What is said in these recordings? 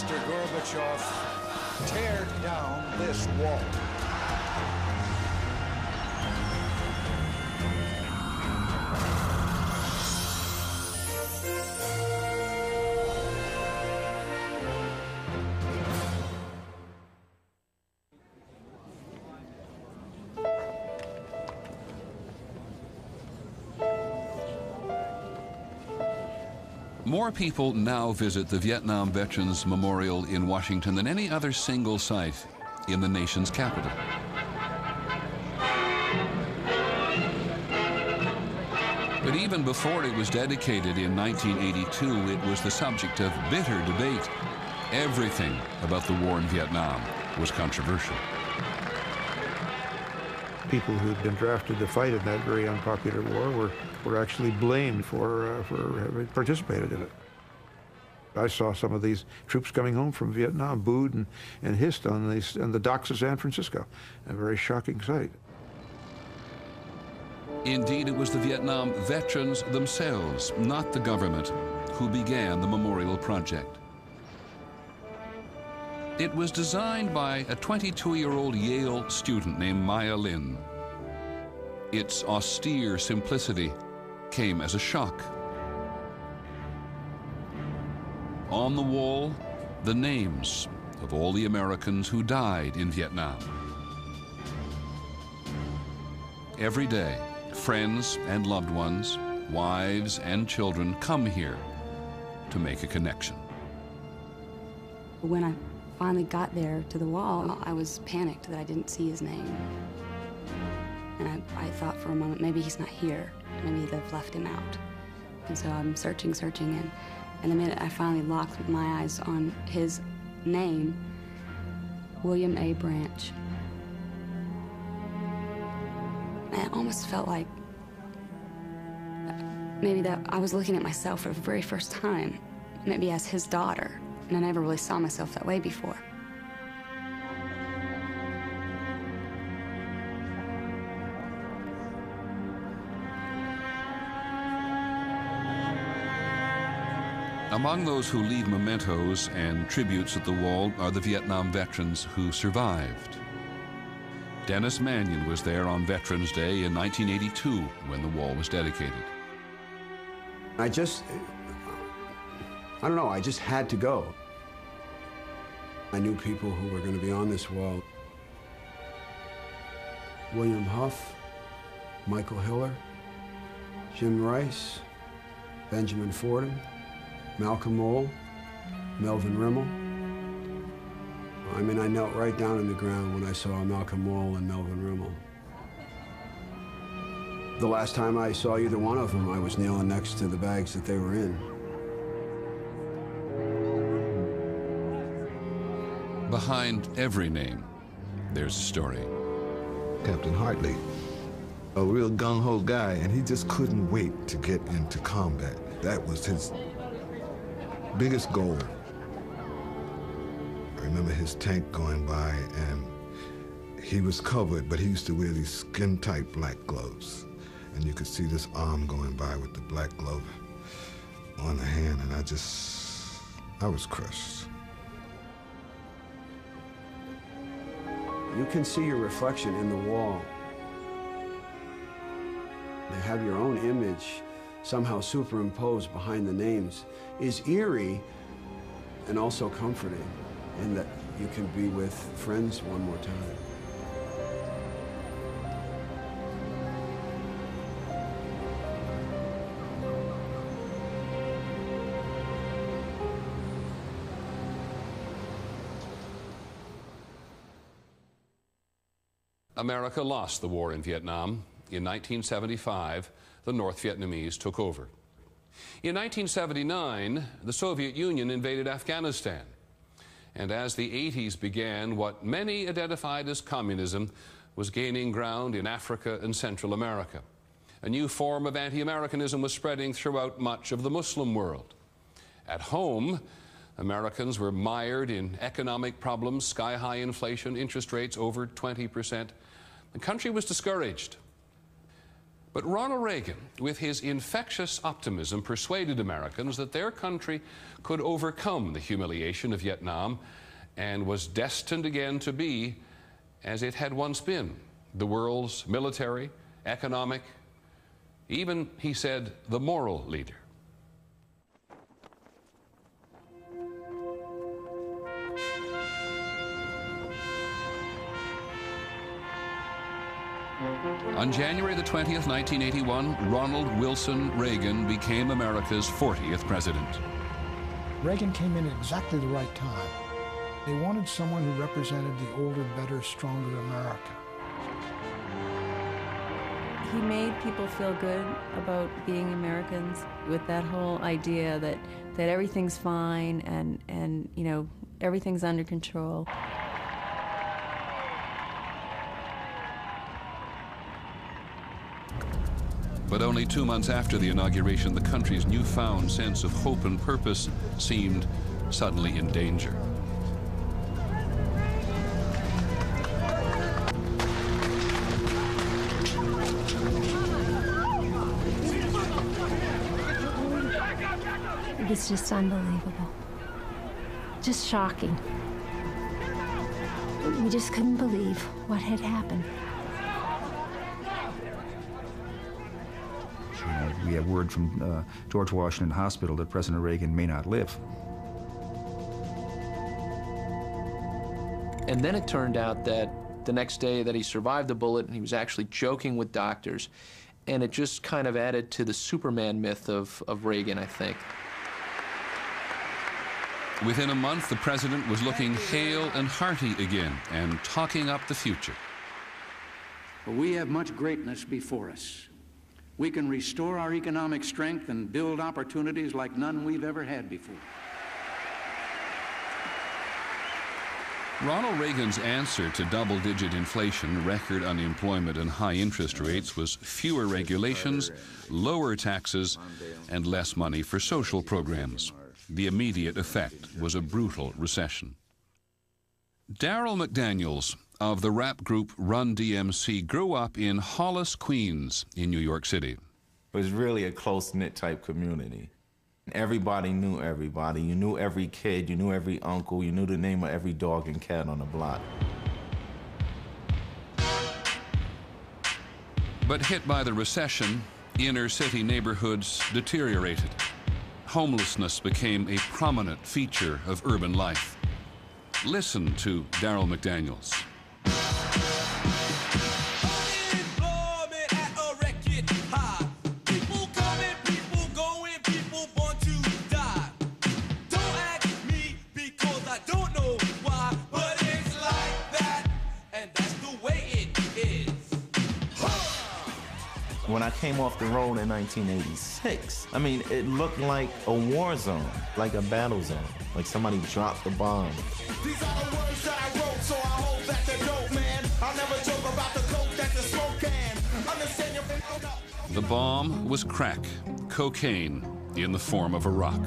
Mr. Gorbachev, tear down this wall. More people now visit the Vietnam Veterans Memorial in Washington than any other single site in the nation's capital. But even before it was dedicated in 1982, it was the subject of bitter debate. Everything about the war in Vietnam was controversial. People who'd been drafted to fight in that very unpopular war were, were actually blamed for, uh, for having participated in it. I saw some of these troops coming home from Vietnam booed and, and hissed on, these, on the docks of San Francisco. A very shocking sight. Indeed, it was the Vietnam veterans themselves, not the government, who began the memorial project. It was designed by a 22-year-old Yale student named Maya Lin. Its austere simplicity came as a shock. On the wall, the names of all the Americans who died in Vietnam. Every day, friends and loved ones, wives and children come here to make a connection. When I finally got there to the wall, I was panicked that I didn't see his name. And I, I thought for a moment, maybe he's not here. Maybe they've left him out. And so I'm searching, searching, and, and the minute I finally locked my eyes on his name, William A. Branch, I almost felt like maybe that I was looking at myself for the very first time, maybe as his daughter, and I never really saw myself that way before. Among those who leave mementos and tributes at the wall are the Vietnam veterans who survived. Dennis Mannion was there on Veterans Day in 1982 when the wall was dedicated. I just, I don't know, I just had to go. I knew people who were going to be on this wall. William Huff, Michael Hiller, Jim Rice, Benjamin Fordham, Malcolm Mole, Melvin Rimmel. I mean, I knelt right down in the ground when I saw Malcolm Mole and Melvin Rimmel. The last time I saw either one of them, I was kneeling next to the bags that they were in. Behind every name, there's a story. Captain Hartley, a real gung-ho guy, and he just couldn't wait to get into combat. That was his biggest goal. I remember his tank going by, and he was covered, but he used to wear these skin-tight black gloves. And you could see this arm going by with the black glove on the hand, and I just, I was crushed. You can see your reflection in the wall. To have your own image somehow superimposed behind the names is eerie and also comforting in that you can be with friends one more time. America lost the war in Vietnam. In 1975, the North Vietnamese took over. In 1979, the Soviet Union invaded Afghanistan. And as the 80s began, what many identified as communism was gaining ground in Africa and Central America. A new form of anti Americanism was spreading throughout much of the Muslim world. At home, Americans were mired in economic problems, sky high inflation, interest rates over 20%. The country was discouraged. But Ronald Reagan, with his infectious optimism, persuaded Americans that their country could overcome the humiliation of Vietnam and was destined again to be as it had once been the world's military, economic, even, he said, the moral leader. On January the 20th, 1981, Ronald Wilson Reagan became America's 40th president. Reagan came in at exactly the right time. They wanted someone who represented the older, better, stronger America. He made people feel good about being Americans with that whole idea that, that everything's fine and, and, you know, everything's under control. But only two months after the inauguration, the country's newfound sense of hope and purpose seemed suddenly in danger. It was just unbelievable. Just shocking. We just couldn't believe what had happened. We have word from uh, George Washington Hospital that President Reagan may not live. And then it turned out that the next day that he survived the bullet and he was actually joking with doctors. And it just kind of added to the Superman myth of, of Reagan, I think. Within a month, the president was looking hale and hearty again and talking up the future. But we have much greatness before us. We can restore our economic strength and build opportunities like none we've ever had before. Ronald Reagan's answer to double digit inflation, record unemployment, and high interest rates was fewer regulations, lower taxes, and less money for social programs. The immediate effect was a brutal recession. Darryl McDaniels of the rap group Run DMC grew up in Hollis, Queens, in New York City. It was really a close knit type community. Everybody knew everybody. You knew every kid, you knew every uncle, you knew the name of every dog and cat on the block. But hit by the recession, inner city neighborhoods deteriorated. Homelessness became a prominent feature of urban life. Listen to Darryl McDaniels. Came off the road in 1986, I mean, it looked like a war zone, like a battle zone, like somebody dropped the bomb. These are the words that I wrote, so I hope that they dope, man. I'll never joke about the coke that the smoke can. Understand your... The bomb was crack, cocaine, in the form of a rock.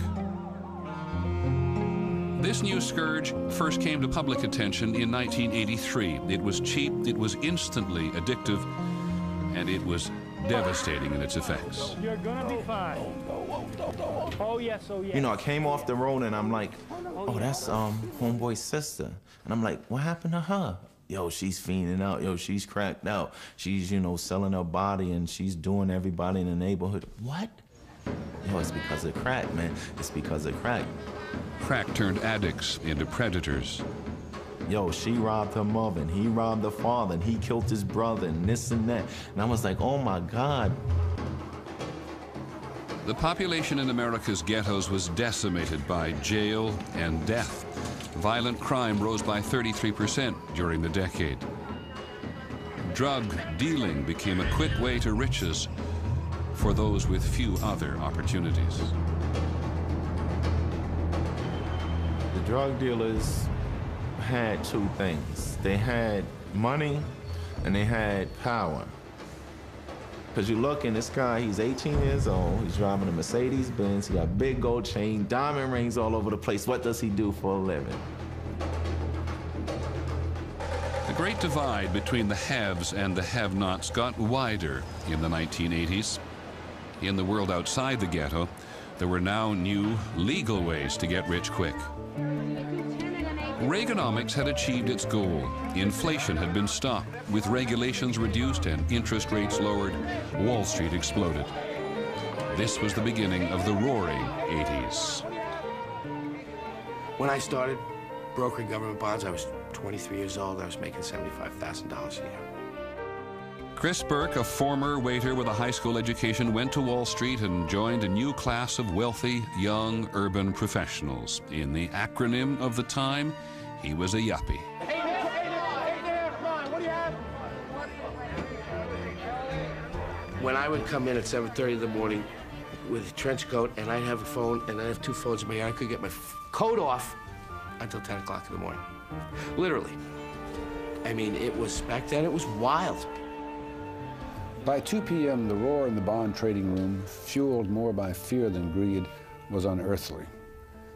This new scourge first came to public attention in 1983. It was cheap, it was instantly addictive, and it was devastating in its effects. You're gonna be fine. Oh yes, oh yes. You know, I came off the road and I'm like, oh, that's um homeboy's sister, and I'm like, what happened to her? Yo, she's fiending out. Yo, she's cracked out. She's you know selling her body and she's doing everybody in the neighborhood. What? Yo, it's because of crack, man. It's because of crack. Crack turned addicts into predators yo, she robbed her mother, and he robbed her father, and he killed his brother, and this and that. And I was like, oh my God. The population in America's ghettos was decimated by jail and death. Violent crime rose by 33% during the decade. Drug dealing became a quick way to riches for those with few other opportunities. The drug dealers had two things. They had money and they had power. Because you look in this guy, he's 18 years old, he's driving a Mercedes Benz, he got big gold chain, diamond rings all over the place. What does he do for a living? The great divide between the haves and the have-nots got wider in the 1980s. In the world outside the ghetto, there were now new legal ways to get rich quick. Reaganomics had achieved its goal. Inflation had been stopped. With regulations reduced and interest rates lowered, Wall Street exploded. This was the beginning of the roaring 80s. When I started brokering government bonds, I was 23 years old. I was making $75,000 a year. Chris Burke, a former waiter with a high school education, went to Wall Street and joined a new class of wealthy, young, urban professionals. In the acronym of the time, he was a yuppie. When I would come in at 7.30 in the morning with a trench coat and I'd have a phone and I'd have two phones in my ear, I could get my coat off until 10 o'clock in the morning. Literally. I mean, it was, back then, it was wild. By 2 p.m., the roar in the bond trading room, fueled more by fear than greed, was unearthly.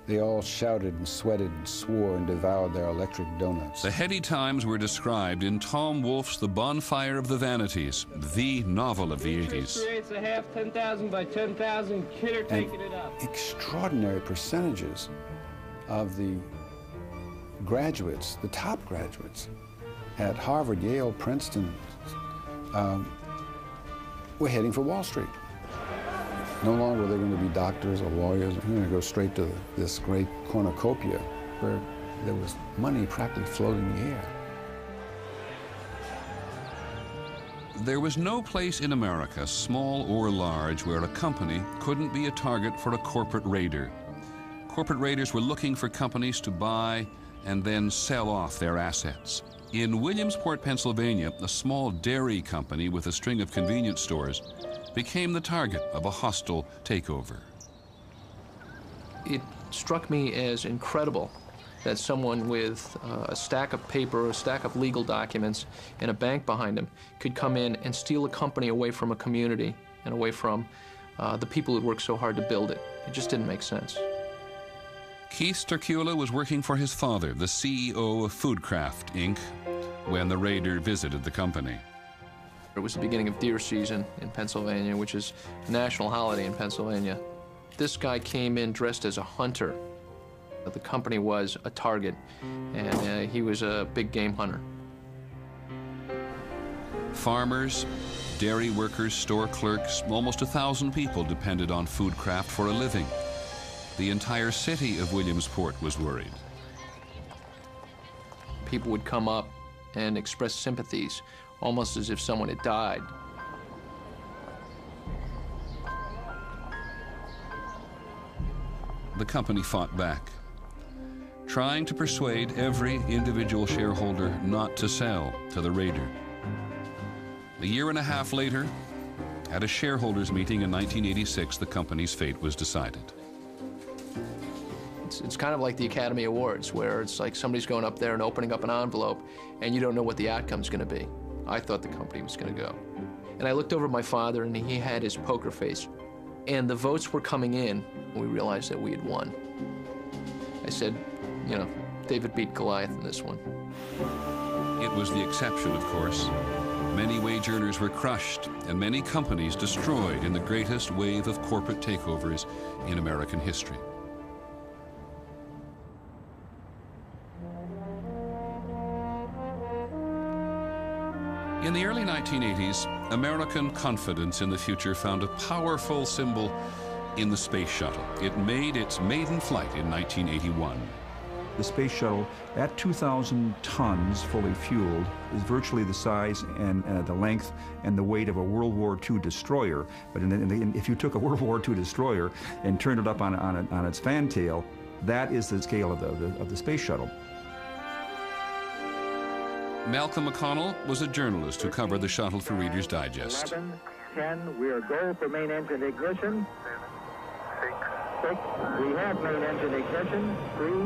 They all shouted and sweated and swore and devoured their electric donuts. The heady times were described in Tom Wolfe's The Bonfire of the Vanities, the novel of the 80s. creates a half 10,000 by 10,000 kidder taking it up. Extraordinary percentages of the graduates, the top graduates at Harvard, Yale, Princeton, um, were heading for Wall Street. No longer were they going to be doctors or lawyers. They're going to go straight to this great cornucopia where there was money practically floating in the air. There was no place in America, small or large, where a company couldn't be a target for a corporate raider. Corporate raiders were looking for companies to buy and then sell off their assets. In Williamsport, Pennsylvania, a small dairy company with a string of convenience stores became the target of a hostile takeover. It struck me as incredible that someone with uh, a stack of paper, a stack of legal documents, and a bank behind him could come in and steal a company away from a community and away from uh, the people who'd worked so hard to build it. It just didn't make sense. Keith Stercula was working for his father, the CEO of Foodcraft, Inc., when the raider visited the company. It was the beginning of deer season in Pennsylvania, which is a national holiday in Pennsylvania. This guy came in dressed as a hunter. The company was a target, and uh, he was a big game hunter. Farmers, dairy workers, store clerks, almost a thousand people depended on Foodcraft for a living. The entire city of Williamsport was worried. People would come up and express sympathies, almost as if someone had died. The company fought back, trying to persuade every individual shareholder not to sell to the raider. A year and a half later, at a shareholders meeting in 1986, the company's fate was decided. It's, it's kind of like the Academy Awards, where it's like somebody's going up there and opening up an envelope, and you don't know what the outcome's going to be. I thought the company was going to go. And I looked over at my father, and he had his poker face. And the votes were coming in, and we realized that we had won. I said, you know, David beat Goliath in this one. It was the exception, of course. Many wage earners were crushed, and many companies destroyed in the greatest wave of corporate takeovers in American history. In the early 1980s, American confidence in the future found a powerful symbol in the space shuttle. It made its maiden flight in 1981. The space shuttle, at 2,000 tons fully fueled, is virtually the size and uh, the length and the weight of a World War II destroyer. But in the, in the, in, if you took a World War II destroyer and turned it up on, on, on its fantail, that is the scale of the, of the, of the space shuttle. Malcolm McConnell was a journalist who covered the shuttle for Reader's Digest. 11, 10, we are go for main engine ignition. Six, we have main engine ignition. Three,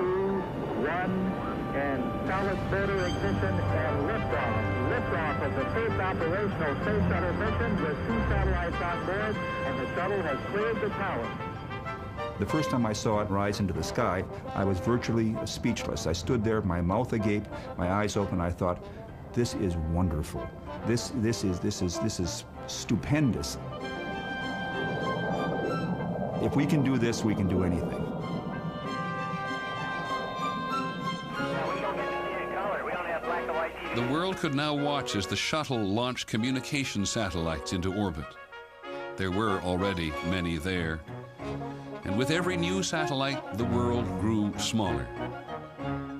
two, one, and solid motor ignition and liftoff. Liftoff of the first operational Space Shuttle mission with two satellites on board, and the shuttle has cleared the tower. The first time I saw it rise into the sky, I was virtually speechless. I stood there, my mouth agape, my eyes open. I thought, this is wonderful. This, this, is, this, is, this is stupendous. If we can do this, we can do anything. The world could now watch as the shuttle launched communication satellites into orbit. There were already many there. And with every new satellite, the world grew smaller.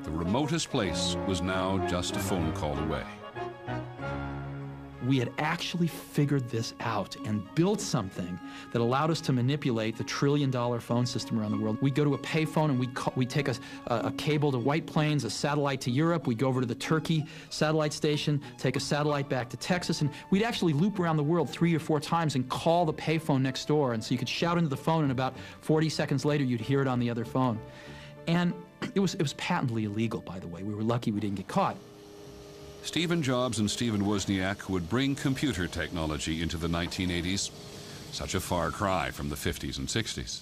The remotest place was now just a phone call away. We had actually figured this out and built something that allowed us to manipulate the trillion dollar phone system around the world. We'd go to a payphone and we we take a, a, cable to White Plains, a satellite to Europe. We go over to the Turkey satellite station, take a satellite back to Texas, and we'd actually loop around the world three or four times and call the payphone next door. And so you could shout into the phone, and about 40 seconds later, you'd hear it on the other phone. And it was, it was patently illegal, by the way. We were lucky we didn't get caught. Stephen Jobs and Stephen Wozniak would bring computer technology into the 1980s, such a far cry from the 50s and 60s.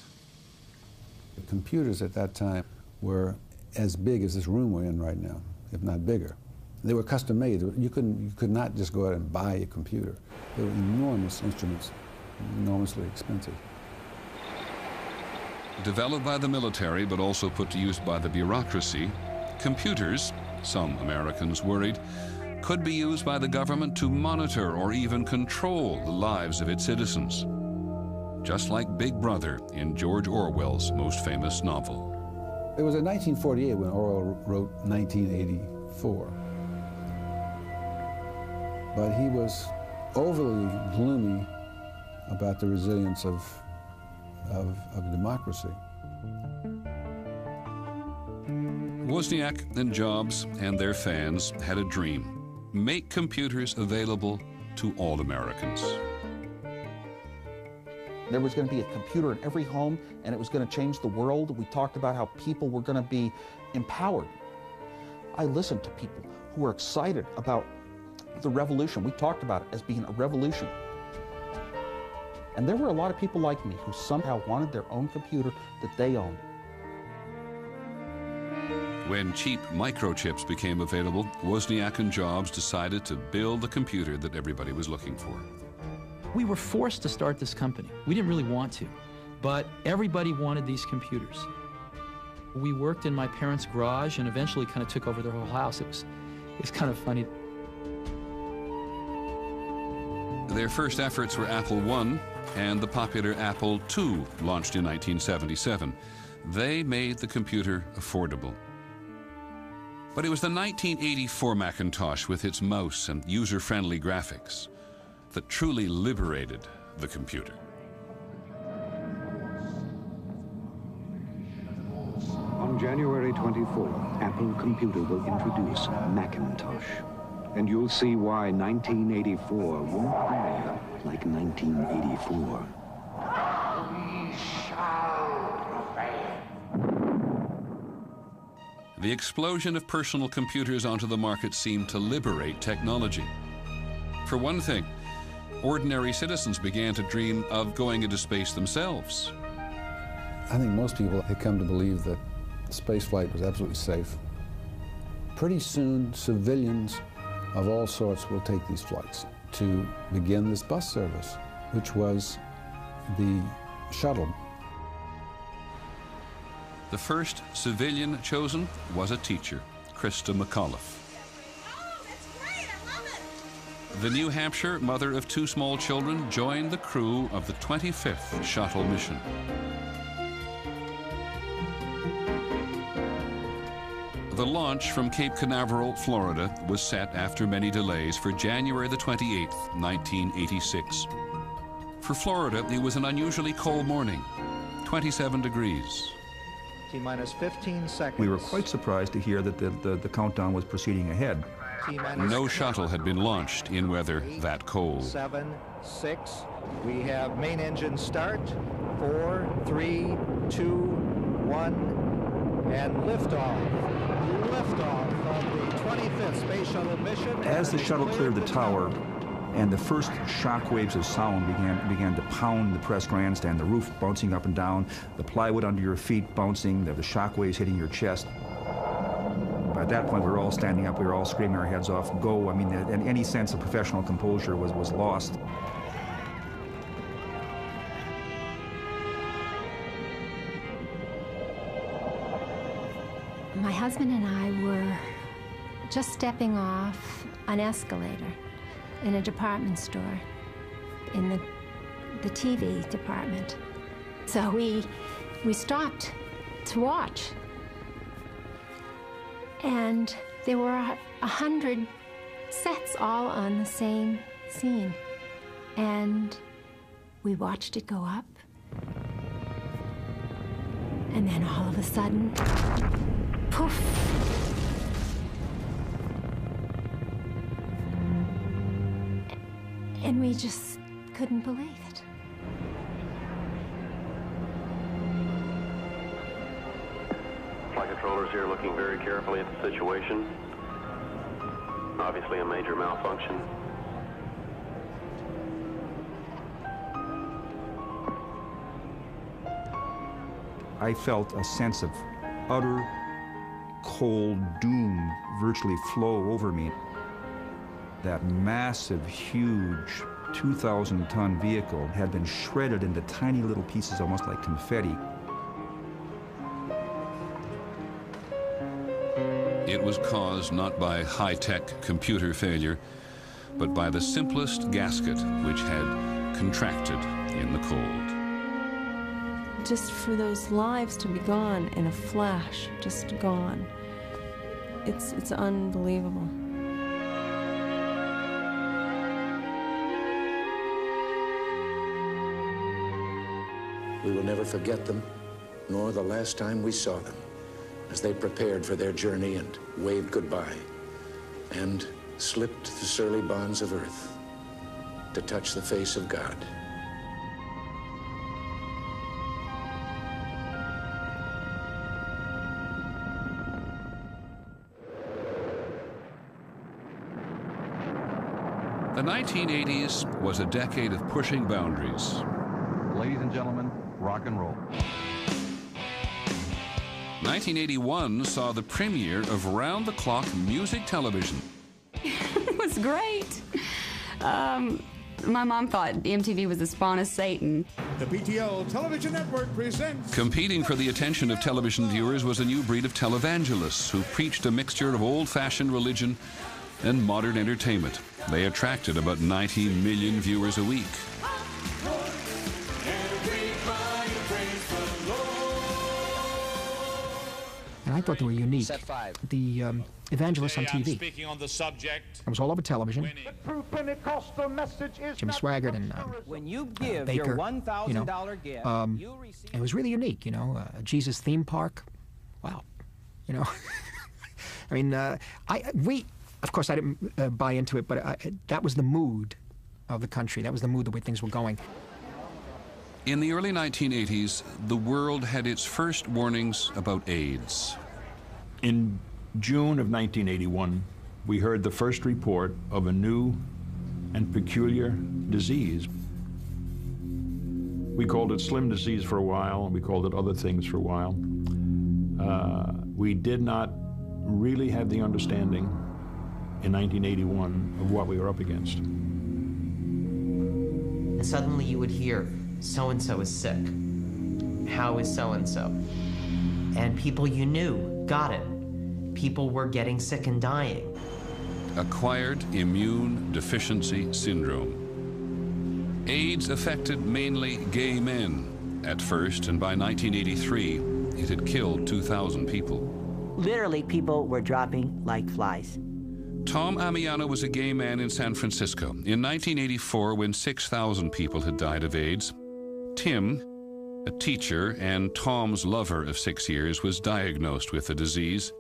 The computers at that time were as big as this room we're in right now, if not bigger. They were custom made. You, couldn't, you could not just go out and buy a computer. They were enormous instruments, enormously expensive. Developed by the military but also put to use by the bureaucracy, computers, some Americans worried, could be used by the government to monitor or even control the lives of its citizens. Just like Big Brother in George Orwell's most famous novel. It was in 1948 when Orwell wrote 1984. But he was overly gloomy about the resilience of, of, of democracy. Wozniak and Jobs and their fans had a dream make computers available to all Americans. There was going to be a computer in every home, and it was going to change the world. We talked about how people were going to be empowered. I listened to people who were excited about the revolution. We talked about it as being a revolution. And there were a lot of people like me who somehow wanted their own computer that they owned. When cheap microchips became available, Wozniak and Jobs decided to build the computer that everybody was looking for. We were forced to start this company. We didn't really want to, but everybody wanted these computers. We worked in my parents' garage and eventually kind of took over their whole house. It was, it was kind of funny. Their first efforts were Apple I and the popular Apple II, launched in 1977. They made the computer affordable. But it was the 1984 Macintosh with its mouse and user-friendly graphics that truly liberated the computer. On January 24, Apple Computer will introduce Macintosh. And you'll see why 1984 won't be like 1984. The explosion of personal computers onto the market seemed to liberate technology. For one thing, ordinary citizens began to dream of going into space themselves. I think most people had come to believe that spaceflight was absolutely safe. Pretty soon, civilians of all sorts will take these flights to begin this bus service, which was the shuttle the first civilian chosen was a teacher, Christa McAuliffe. The New Hampshire mother of two small children joined the crew of the 25th shuttle mission. The launch from Cape Canaveral, Florida was set after many delays for January the 28th, 1986. For Florida, it was an unusually cold morning, 27 degrees. T minus 15 seconds. We were quite surprised to hear that the, the, the countdown was proceeding ahead. No shuttle had been launched in weather that cold. Seven, six. We have main engine start. Four, three, two, one. And liftoff. Liftoff of the 25th Space Shuttle mission. As the shuttle cleared the tower, and the first shock waves of sound began began to pound the press grandstand, the roof bouncing up and down, the plywood under your feet bouncing, the, the shock waves hitting your chest. At that point, we were all standing up, we were all screaming our heads off, go. I mean, any sense of professional composure was, was lost. My husband and I were just stepping off an escalator in a department store in the, the TV department. So we, we stopped to watch. And there were a, a hundred sets all on the same scene. And we watched it go up. And then all of a sudden, poof. And we just couldn't believe it. Flight controllers here looking very carefully at the situation. Obviously a major malfunction. I felt a sense of utter cold doom virtually flow over me. That massive, huge 2,000 ton vehicle had been shredded into tiny little pieces, almost like confetti. It was caused not by high tech computer failure, but by the simplest gasket which had contracted in the cold. Just for those lives to be gone in a flash, just gone. It's, it's unbelievable. Will never forget them, nor the last time we saw them, as they prepared for their journey and waved goodbye, and slipped the surly bonds of earth to touch the face of God. The 1980s was a decade of pushing boundaries. Ladies and gentlemen, rock and roll. 1981 saw the premiere of round-the-clock music television. it was great. Um, my mom thought MTV was the spawn of Satan. The PTL Television Network presents. Competing for the attention of television viewers was a new breed of televangelists who preached a mixture of old-fashioned religion and modern entertainment. They attracted about 90 million viewers a week. I thought they were unique. The um, evangelists on Today I'm TV. Speaking on the subject. It was all over television. The true Pentecostal message is Jimmy Swaggart and um, When you uh, give Bakker. your $1,000 you know, gift, um, you receive it was really unique. You know, uh, Jesus theme park. Wow. You know, I mean, uh, I we of course I didn't uh, buy into it, but I, that was the mood of the country. That was the mood the way things were going. In the early 1980s, the world had its first warnings about AIDS. In June of 1981, we heard the first report of a new and peculiar disease. We called it slim disease for a while, and we called it other things for a while. Uh, we did not really have the understanding in 1981 of what we were up against. And suddenly you would hear, so and so is sick. How is so and so? And people you knew got it. People were getting sick and dying. Acquired immune deficiency syndrome. AIDS affected mainly gay men at first, and by 1983, it had killed 2,000 people. Literally, people were dropping like flies. Tom Ammiano was a gay man in San Francisco. In 1984, when 6,000 people had died of AIDS, Tim, a teacher and Tom's lover of six years, was diagnosed with the disease.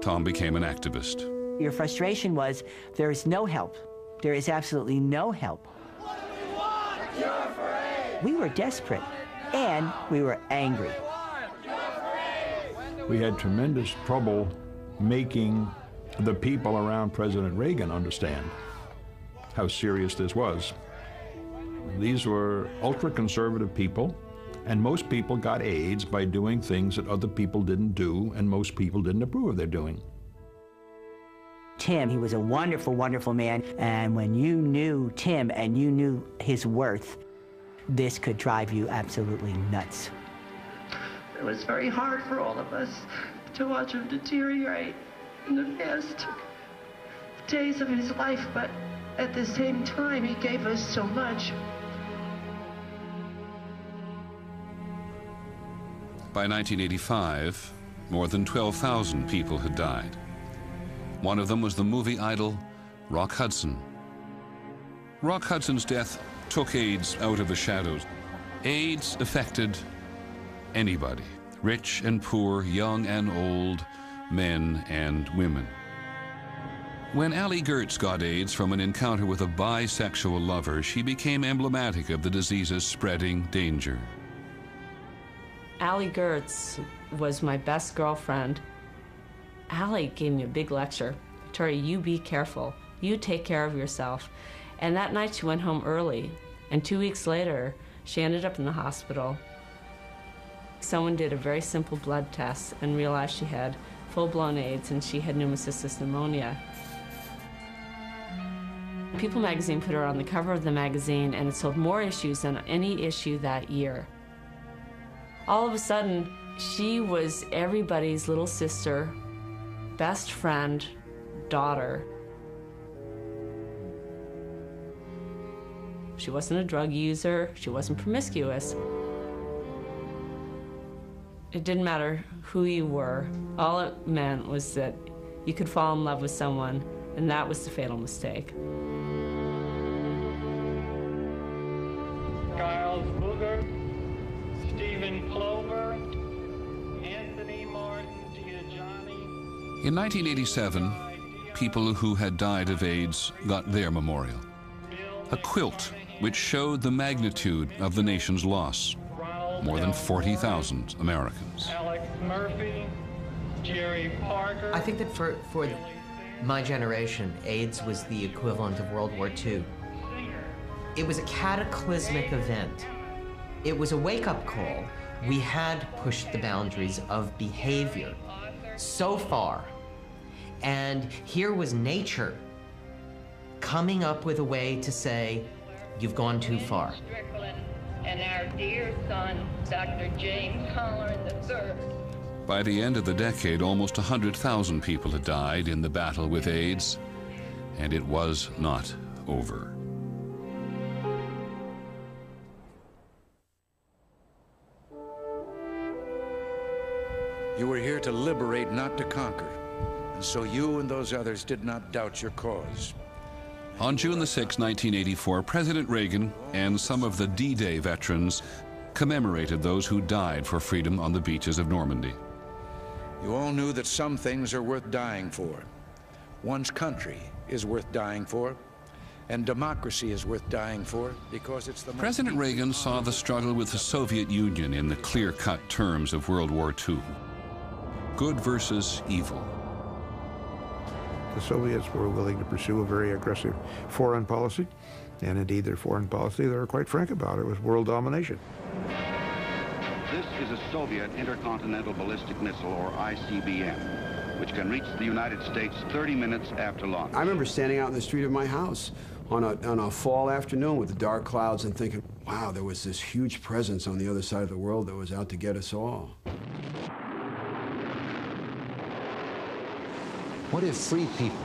Tom became an activist. Your frustration was there is no help. There is absolutely no help. We were desperate and we were angry. We had tremendous trouble making the people around President Reagan understand how serious this was. These were ultra conservative people, and most people got AIDS by doing things that other people didn't do, and most people didn't approve of their doing. Tim, he was a wonderful, wonderful man. And when you knew Tim and you knew his worth, this could drive you absolutely nuts. It was very hard for all of us to watch him deteriorate in the last days of his life, but at the same time, he gave us so much. By 1985, more than 12,000 people had died. One of them was the movie idol Rock Hudson. Rock Hudson's death took AIDS out of the shadows. AIDS affected anybody, rich and poor, young and old, men and women. When Allie Gertz got AIDS from an encounter with a bisexual lover, she became emblematic of the disease's spreading danger. Allie Gertz was my best girlfriend. Allie gave me a big lecture. Tori, you be careful. You take care of yourself. And that night she went home early. And two weeks later, she ended up in the hospital. Someone did a very simple blood test and realized she had full-blown AIDS and she had pneumocystis pneumonia. People magazine put her on the cover of the magazine and it sold more issues than any issue that year. All of a sudden, she was everybody's little sister, best friend, daughter. She wasn't a drug user, she wasn't promiscuous. It didn't matter who you were. All it meant was that you could fall in love with someone, and that was the fatal mistake. In 1987, people who had died of AIDS got their memorial. A quilt which showed the magnitude of the nation's loss. More than 40,000 Americans. Alex Murphy, Jerry Parker. I think that for, for my generation, AIDS was the equivalent of World War II. It was a cataclysmic event. It was a wake-up call. We had pushed the boundaries of behavior so far. And here was nature coming up with a way to say, you've gone too far. And our dear son, Dr. James Holleran III. By the end of the decade, almost 100,000 people had died in the battle with AIDS, and it was not over. You were here to liberate, not to conquer. And so you and those others did not doubt your cause. On June the 6, 1984, President Reagan and some of the D-Day veterans commemorated those who died for freedom on the beaches of Normandy. You all knew that some things are worth dying for. One's country is worth dying for, and democracy is worth dying for because it's the President Reagan saw the struggle with the Soviet Union in the clear-cut terms of World War II. Good versus evil. The Soviets were willing to pursue a very aggressive foreign policy, and indeed their foreign policy, they were quite frank about it, was world domination. This is a Soviet intercontinental ballistic missile, or ICBM, which can reach the United States 30 minutes after launch. I remember standing out in the street of my house on a, on a fall afternoon with the dark clouds and thinking, wow, there was this huge presence on the other side of the world that was out to get us all. What if free people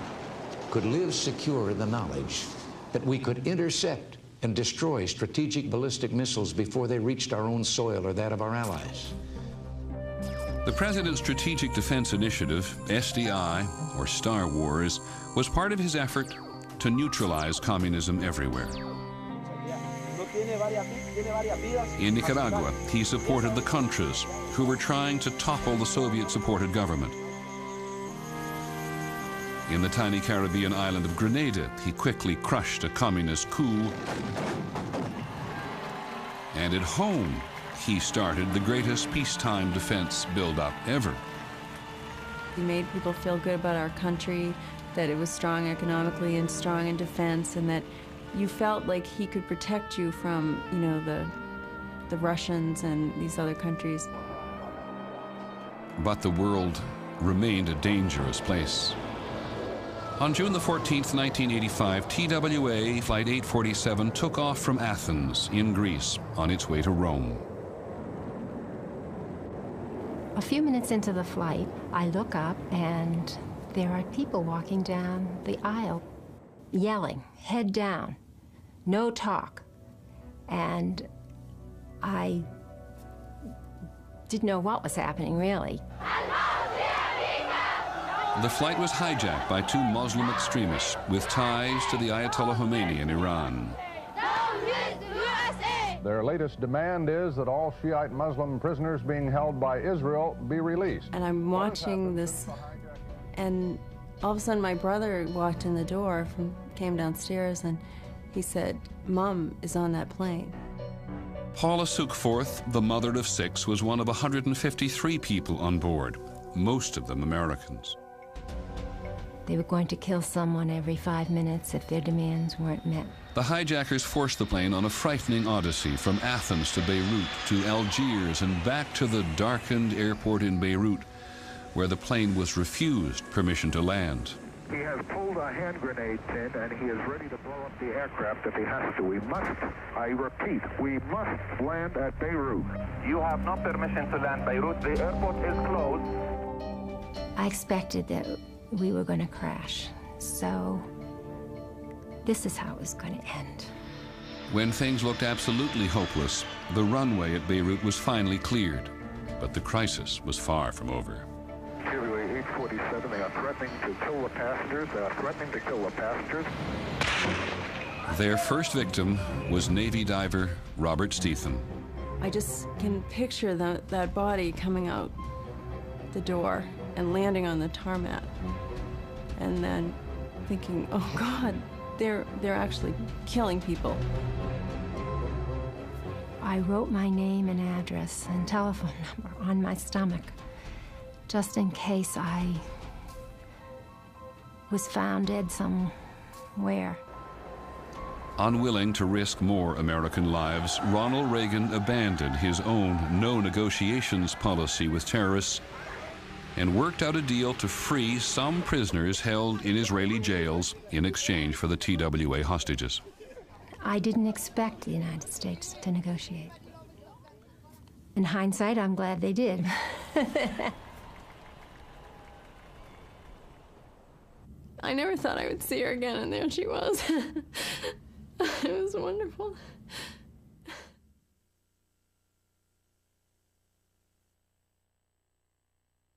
could live secure in the knowledge that we could intercept and destroy strategic ballistic missiles before they reached our own soil or that of our allies? The President's Strategic Defense Initiative, SDI, or Star Wars, was part of his effort to neutralize communism everywhere. In Nicaragua, he supported the Contras, who were trying to topple the Soviet-supported government. In the tiny Caribbean island of Grenada, he quickly crushed a communist coup. And at home, he started the greatest peacetime defense buildup ever He made people feel good about our country, that it was strong economically and strong in defense, and that you felt like he could protect you from, you know, the, the Russians and these other countries. But the world remained a dangerous place. On June the 14th, 1985, TWA Flight 847 took off from Athens in Greece on its way to Rome. A few minutes into the flight, I look up and there are people walking down the aisle, yelling, head down, no talk. And I didn't know what was happening, really. The flight was hijacked by two Muslim extremists with ties to the Ayatollah Khomeini in Iran. Their latest demand is that all Shiite Muslim prisoners being held by Israel be released. And I'm watching this, and all of a sudden my brother walked in the door, from, came downstairs, and he said, Mom is on that plane. Paula Sukforth, the mother of six, was one of 153 people on board, most of them Americans. They were going to kill someone every five minutes if their demands weren't met. The hijackers forced the plane on a frightening odyssey from Athens to Beirut to Algiers and back to the darkened airport in Beirut, where the plane was refused permission to land. He has pulled a hand grenade pin and he is ready to blow up the aircraft if he has to. We must, I repeat, we must land at Beirut. You have no permission to land Beirut. The airport is closed. I expected that we were going to crash. So this is how it was going to end. When things looked absolutely hopeless, the runway at Beirut was finally cleared. But the crisis was far from over. TWA 847, they are threatening to kill the passengers. They are threatening to kill the passengers. Their first victim was Navy diver Robert Stethem. I just can picture the, that body coming out the door and landing on the tarmac. And then thinking, oh God, they're, they're actually killing people. I wrote my name and address and telephone number on my stomach, just in case I was found dead somewhere. Unwilling to risk more American lives, Ronald Reagan abandoned his own no negotiations policy with terrorists and worked out a deal to free some prisoners held in Israeli jails in exchange for the TWA hostages. I didn't expect the United States to negotiate. In hindsight, I'm glad they did. I never thought I would see her again, and there she was. it was wonderful.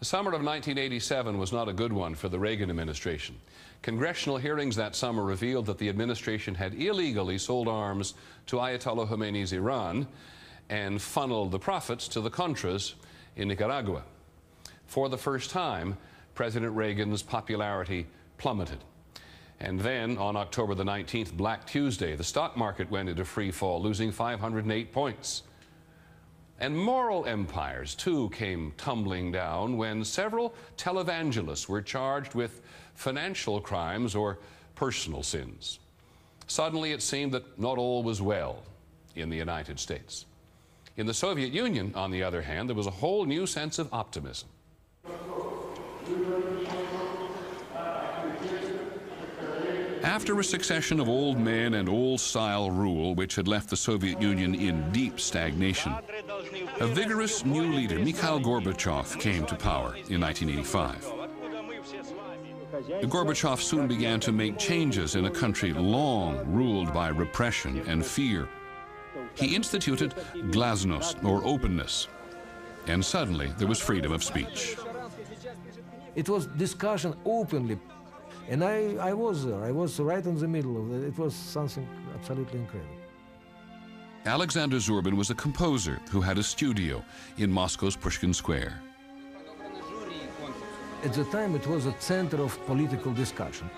Summer of 1987 was not a good one for the Reagan administration. Congressional hearings that summer revealed that the administration had illegally sold arms to Ayatollah Khomeini's Iran and funneled the profits to the Contras in Nicaragua. For the first time, President Reagan's popularity plummeted. And then, on October the 19th, Black Tuesday, the stock market went into free fall, losing 508 points. And moral empires, too, came tumbling down when several televangelists were charged with financial crimes or personal sins. Suddenly, it seemed that not all was well in the United States. In the Soviet Union, on the other hand, there was a whole new sense of optimism. After a succession of old men and old style rule, which had left the Soviet Union in deep stagnation, a vigorous new leader, Mikhail Gorbachev, came to power in 1985. Gorbachev soon began to make changes in a country long ruled by repression and fear. He instituted glasnost, or openness, and suddenly there was freedom of speech. It was discussion openly. And I, I was there. I was right in the middle of it. It was something absolutely incredible. Alexander Zhurbin was a composer who had a studio in Moscow's Pushkin Square. At the time, it was a center of political discussion.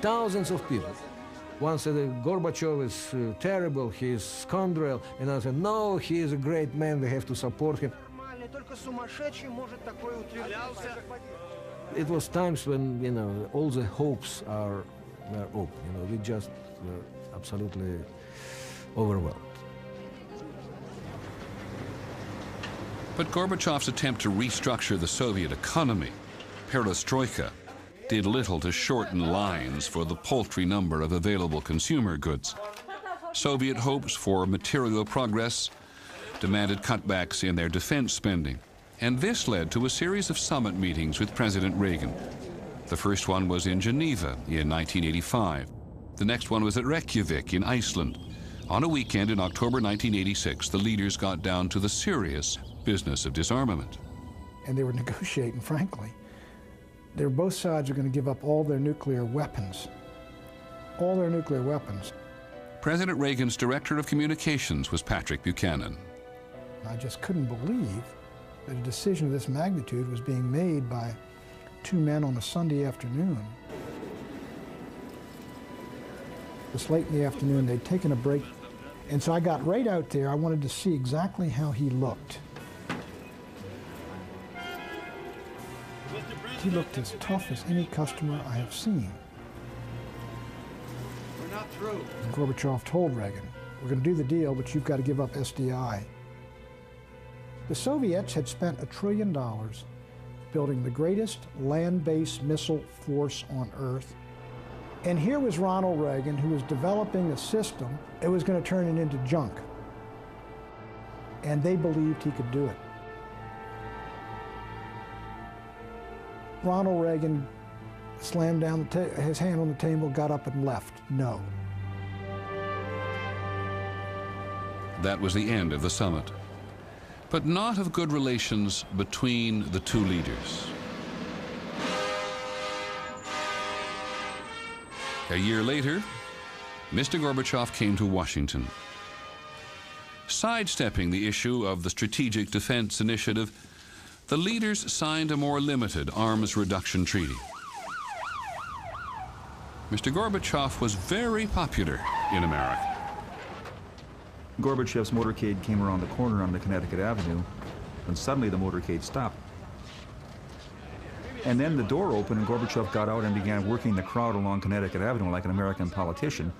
Thousands of people. One said Gorbachev is uh, terrible, he is scoundrel, and I said, no, he is a great man, we have to support him. It was times when, you know, all the hopes are were up. You know, we just were absolutely overwhelmed. But Gorbachev's attempt to restructure the Soviet economy, perestroika, did little to shorten lines for the paltry number of available consumer goods. Soviet hopes for material progress demanded cutbacks in their defense spending, and this led to a series of summit meetings with President Reagan. The first one was in Geneva in 1985. The next one was at Reykjavik in Iceland. On a weekend in October 1986, the leaders got down to the serious business of disarmament. And they were negotiating, frankly. They were, both sides are going to give up all their nuclear weapons. All their nuclear weapons. President Reagan's director of communications was Patrick Buchanan. I just couldn't believe that a decision of this magnitude was being made by two men on a Sunday afternoon. It was late in the afternoon, they'd taken a break, and so I got right out there. I wanted to see exactly how he looked. He looked as tough as any customer I have seen. We're not through. And Gorbachev told Reagan, we're going to do the deal, but you've got to give up SDI. The Soviets had spent a trillion dollars building the greatest land-based missile force on Earth. And here was Ronald Reagan, who was developing a system that was going to turn it into junk. And they believed he could do it. Ronald Reagan slammed down his hand on the table, got up and left. No. That was the end of the summit. But not of good relations between the two leaders. A year later, Mr. Gorbachev came to Washington. Sidestepping the issue of the Strategic Defense Initiative, the leaders signed a more limited arms reduction treaty. Mr. Gorbachev was very popular in America. Gorbachev's motorcade came around the corner on the Connecticut Avenue, and suddenly the motorcade stopped. And then the door opened, and Gorbachev got out and began working the crowd along Connecticut Avenue like an American politician.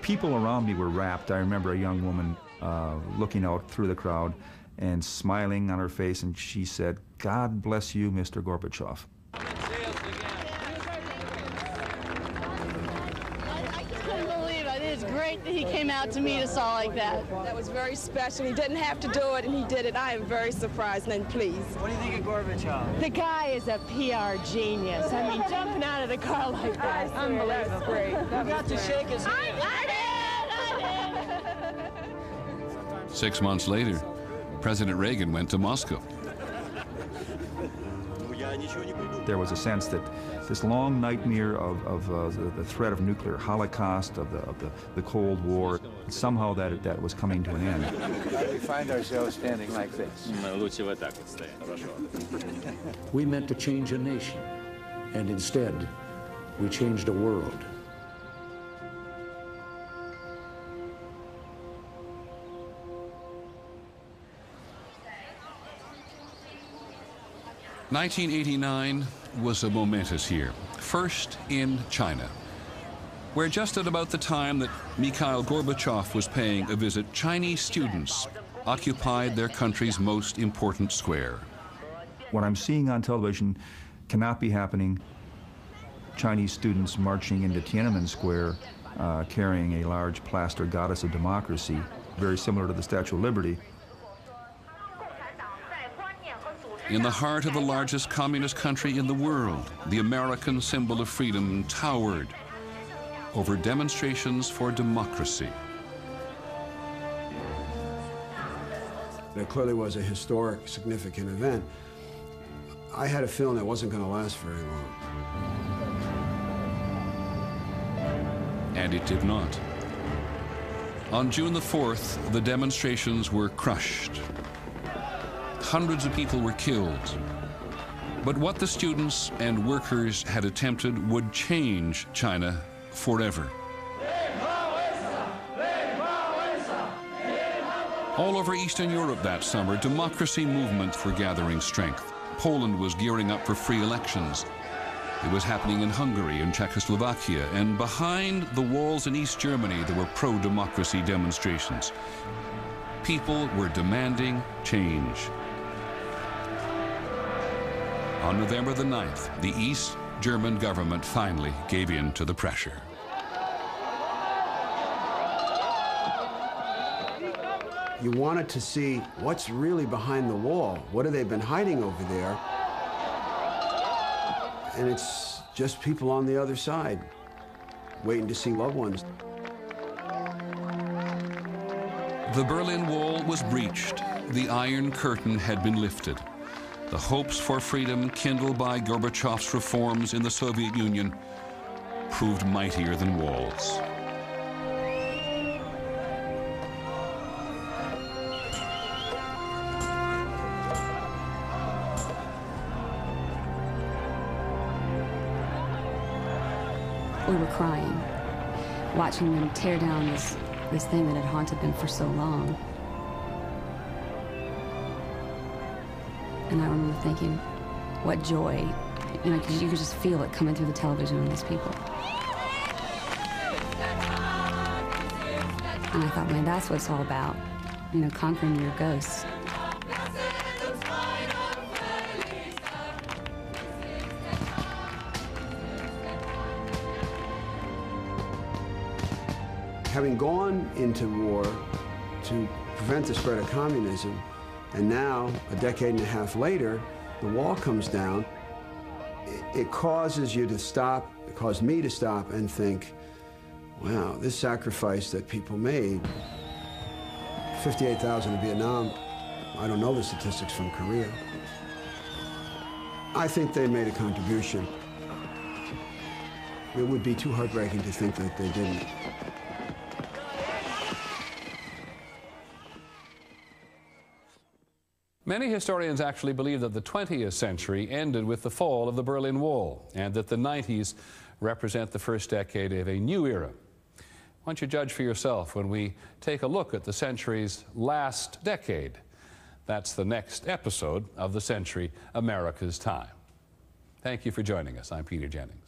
People around me were rapt. I remember a young woman uh, looking out through the crowd and smiling on her face, and she said, God bless you, Mr. Gorbachev. It's great that he came out to meet us all like that. That was very special. He didn't have to do it, and he did it. I am very surprised and pleased. What do you think of Gorbachev? The guy is a PR genius. I mean, jumping out of the car like that, unbelievable. That's great. You got to shake his hand. I did, I did. Six months later, President Reagan went to Moscow. There was a sense that this long nightmare of, of uh, the, the, threat of nuclear holocaust, of the, of the, the Cold War, somehow that, that was coming to an end. We find ourselves standing like this. we meant to change a nation, and instead, we changed a world. Nineteen eighty nine was a momentous year. First in China, where just at about the time that Mikhail Gorbachev was paying a visit, Chinese students occupied their country's most important square. What I'm seeing on television cannot be happening. Chinese students marching into Tiananmen Square uh, carrying a large plaster goddess of democracy, very similar to the Statue of Liberty. In the heart of the largest communist country in the world, the American symbol of freedom towered over demonstrations for democracy. That clearly was a historic, significant event. I had a feeling it wasn't going to last very long. And it did not. On June the 4th, the demonstrations were crushed. Hundreds of people were killed. But what the students and workers had attempted would change China forever. All over Eastern Europe that summer, democracy movements were gathering strength. Poland was gearing up for free elections. It was happening in Hungary and Czechoslovakia, and behind the walls in East Germany, there were pro democracy demonstrations. People were demanding change. On November the 9th, the East German government finally gave in to the pressure. You wanted to see what's really behind the wall. What have they been hiding over there? And it's just people on the other side, waiting to see loved ones. The Berlin Wall was breached. The Iron Curtain had been lifted. The hopes for freedom kindled by Gorbachev's reforms in the Soviet Union proved mightier than walls. we were crying, watching them tear down this, this thing that had haunted them for so long. And I remember thinking, what joy, you know, because you could just feel it coming through the television on these people. And I thought, man, that's what it's all about, you know, conquering your ghosts. having gone into war to prevent the spread of communism, and now, a decade and a half later, the wall comes down, it causes you to stop, it caused me to stop and think, wow, this sacrifice that people made, 58,000 in Vietnam, I don't know the statistics from Korea. I think they made a contribution. It would be too heartbreaking to think that they didn't. Many historians actually believe that the 20th century ended with the fall of the Berlin Wall and that the 90s represent the first decade of a new era. Why don't you judge for yourself when we take a look at the century's last decade? That's the next episode of the century, America's Time. Thank you for joining us. I'm Peter Jennings.